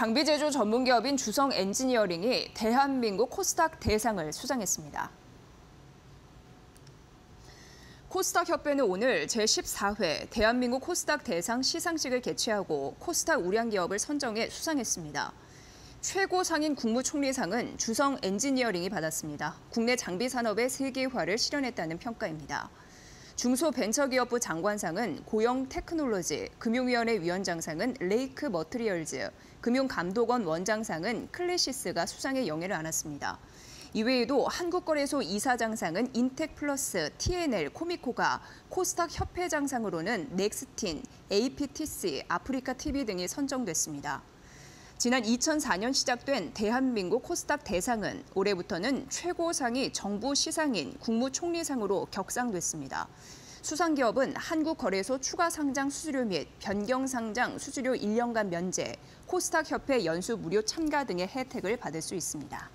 장비 제조 전문 기업인 주성 엔지니어링이 대한민국 코스닥 대상을 수상했습니다. 코스닥 협회는 오늘 제14회 대한민국 코스닥 대상 시상식을 개최하고 코스닥 우량 기업을 선정해 수상했습니다. 최고 상인 국무총리상은 주성 엔지니어링이 받았습니다. 국내 장비 산업의 세계화를 실현했다는 평가입니다. 중소벤처기업부 장관상은 고영 테크놀로지, 금융위원회 위원장상은 레이크 머트리얼즈, 금융감독원 원장상은 클래시스가 수상의 영예를 안았습니다. 이외에도 한국거래소 이사장상은 인텍플러스, T&L, 코미코가, 코스닥 협회장상으로는 넥스틴, APTC, 아프리카TV 등이 선정됐습니다. 지난 2004년 시작된 대한민국 코스닥 대상은 올해부터는 최고상이 정부 시상인 국무총리상으로 격상됐습니다. 수상 기업은 한국거래소 추가 상장 수수료 및 변경 상장 수수료 1년간 면제, 코스닥 협회 연수 무료 참가 등의 혜택을 받을 수 있습니다.